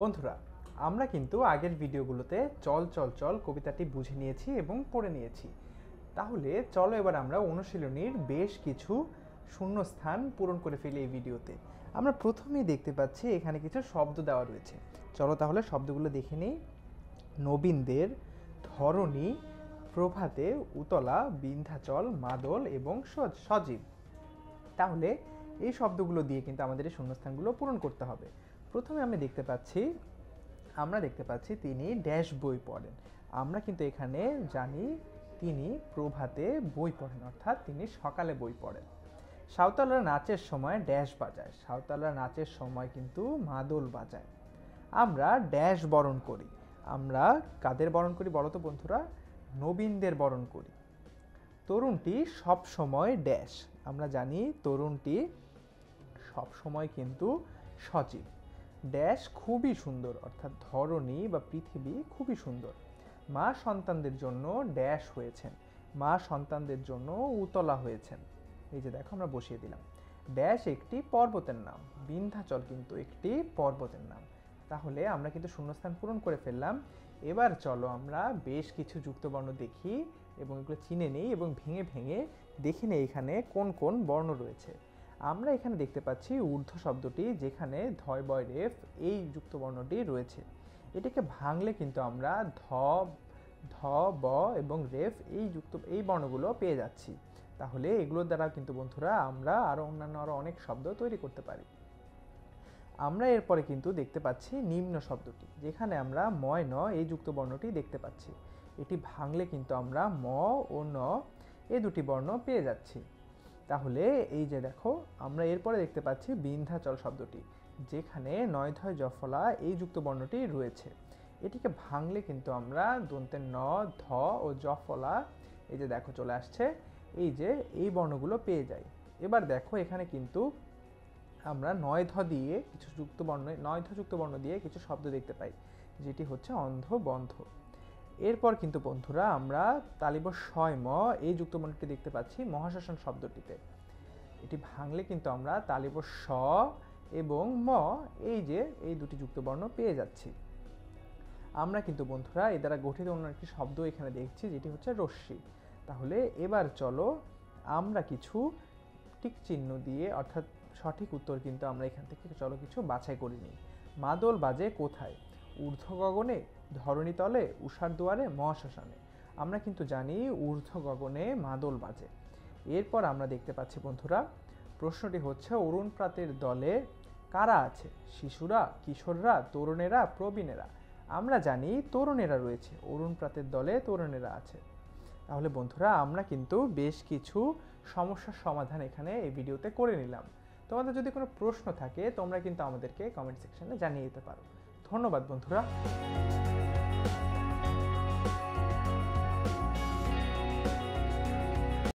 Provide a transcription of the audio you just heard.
বন্ধুরা, আমরা কিন্তু আগের ভিডিওগুলোতে চল চল চল কবিতাটি বুঝে নিয়েছি এবং পড়ে নিয়েছি। তাহলে চলো এবার আমরা অনুশীলনীর বেশ কিছু শূন্যস্থান পূরণ করে ফেলি এই ভিডিওতে। আমরা প্রথমেই দেখতে পাচ্ছি এখানে কিছু শব্দ দেওয়া রয়েছে। চলো তাহলে শব্দগুলো দেখে নিই। নবীনদের ধরণী প্রভাতে উতলা, বিন্ধ্যাচল, মাদল এবং সজ- সজীব। তাহলে এই শব্দগুলো দিয়ে কিন্তু আমাদের এই শূন্যস্থানগুলো পূরণ করতে হবে। প্রথমে আমি দেখতে পাচ্ছি, আমরা দেখতে পাচ্ছি তিনি ড্যাশ বই পড়েন। আমরা কিন্তু এখানে জানি তিনি প্রভাতে বই পড়েন, অর্থাৎ তিনি সকালে বই পড়েন। সাঁওতালরা নাচের সময় ড্যাশ বাজায়, সাঁওতালরা নাচের সময় কিন্তু মাদল বাজায়। আমরা ড্যাশ বরণ করি। আমরা কাদের বরণ করি বলতো বন্ধুরা? নবীনদের বরণ করি। তরুণটি সব সময় ড্যাশ। আমরা জানি তরুণটি সব সময় কিন্তু সজীব। ড্যাশ খুবই সুন্দর, অর্থাৎ ধরণী বা পৃথিবী খুবই সুন্দর। মা সন্তানদের জন্য ড্যাশ হয়েছেন, মা সন্তানদের জন্য উতলা হয়েছেন। এই যে দেখো, আমরা বসিয়ে দিলাম। ড্যাশ একটি পর্বতের নাম, বিন্ধ্যাচল কিন্তু একটি পর্বতের নাম। তাহলে আমরা কিন্তু শূন্যস্থান পূরণ করে ফেললাম। এবার চলো আমরা বেশ কিছু যুক্তবর্ণ দেখি এবং এগুলো চিনে নিই এবং ভেঙে ভেঙে দেখি নেই এখানে কোন কোন বর্ণ রয়েছে। আমরা এখানে দেখতে পাচ্ছি ঊর্ধ্ব শব্দটি যেখানে ধয় বয় রেফ এই যুক্তবর্ণটি রয়েছে। এটিকে ভাঙলে কিন্তু আমরা ধ ধ ব এবং রেফ এই যুক্ত, এই বর্ণগুলো পেয়ে যাচ্ছি। তাহলে এগুলোর দ্বারা কিন্তু বন্ধুরা আমরা আরও অন্যান্য আরও অনেক শব্দ তৈরি করতে পারি। আমরা এরপরে কিন্তু দেখতে পাচ্ছি নিম্ন শব্দটি, যেখানে আমরা ময়, ন এই যুক্ত বর্ণটি দেখতে পাচ্ছি। এটি ভাঙলে কিন্তু আমরা ম ও ন এই দুটি বর্ণ পেয়ে যাচ্ছি। তাহলে এই যে দেখো, আমরা এরপরে দেখতে পাচ্ছি বিন্ধ্যাচল শব্দটি, যেখানে নয়ধয় জফলা এই যুক্ত বর্ণটি রয়েছে। এটিকে ভাঙলে কিন্তু আমরা দন্তের ন, ধ ও জফলা এই যে দেখো চলে আসছে, এই যে এই বর্ণগুলো পেয়ে যাই। এবার দেখো এখানে কিন্তু আমরা নয় ধ দিয়ে কিছু যুক্ত বর্ণ নয় ধ যুক্ত বর্ণ দিয়ে কিছু শব্দ দেখতে পাই, যেটি হচ্ছে অন্ধ বন্ধ। এরপর কিন্তু বন্ধুরা আমরা তালিব শয় ম এই যুক্ত বর্ণটি দেখতে পাচ্ছি মহাশাসন শব্দটিতে। এটি ভাঙলে কিন্তু আমরা তালিব স এবং ম এই যে এই দুটি যুক্ত বর্ণ পেয়ে যাচ্ছি। আমরা কিন্তু বন্ধুরা এ দ্বারা গঠিত অন্য একটি শব্দ এখানে দেখছি যেটি হচ্ছে রশ্মি। তাহলে এবার চলো আমরা কিছু টিক চিহ্ন দিয়ে অর্থাৎ সঠিক উত্তর কিন্তু আমরা এখান থেকে চলো কিছু বাছাই করে নিই। মাদল বাজে কোথায়? ঊর্ধ্ব গগনে ধরণীতলে উষার দুয়ারে, মহাশ্মশানে। আমরা কিন্তু জানি ঊর্ধ্ব গগনে মাদল বাজে। এরপর আমরা দেখতে পাচ্ছি বন্ধুরা, প্রশ্নটি হচ্ছে, অরুণ প্রাতের দলে কারা আছে? শিশুরা, কিশোররা, তরুণেরা, প্রবীণেরা? আমরা জানি তরুণেরা রয়েছে। অরুণ প্রাতের দলে তরুণেরা আছে। তাহলে বন্ধুরা, আমরা কিন্তু বেশ কিছু সমস্যার সমাধান এখানে এই ভিডিওতে করে নিলাম। তোমাদের যদি কোনো প্রশ্ন থাকে, তোমরা কিন্তু আমাদেরকে কমেন্ট সেকশনে জানিয়ে দিতে পারো। ধন্যবাদ বন্ধুরা।